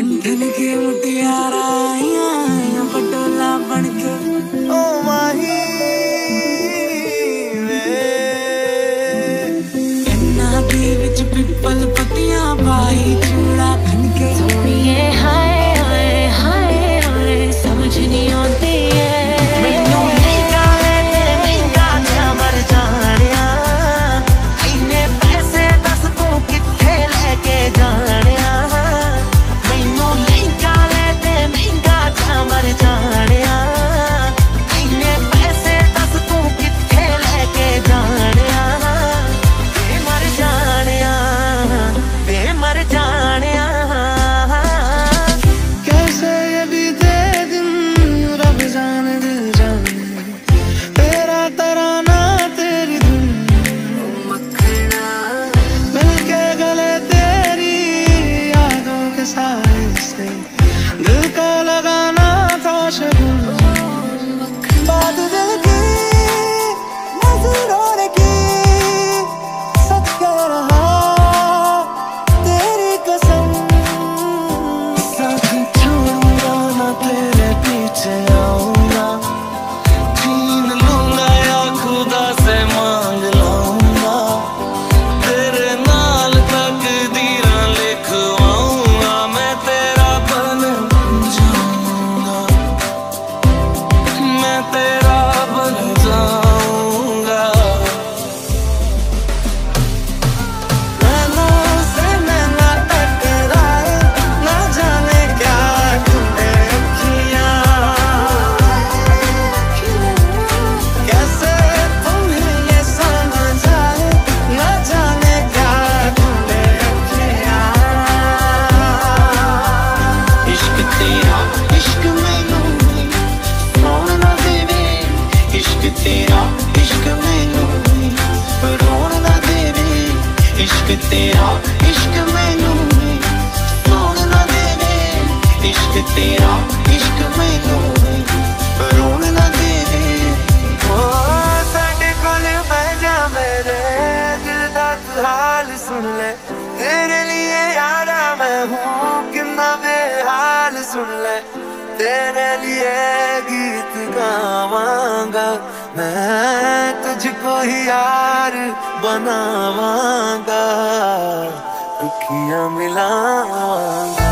पंथल के मुटियाराइया। से दिल का लगाना था शगुन बात इश्क तेरा, इश्क मैनू रोण ना दे इश्क तेरा, इश्क मैनू रोण ना दे कोल जा हाल सुन तेरे लिए यारा मैं बेहाल सुन ले। तेरे लिए गीत गावांगा। मैं तुझको ही यार बनावांगा दुखिया मिलावांगा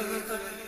Roberto,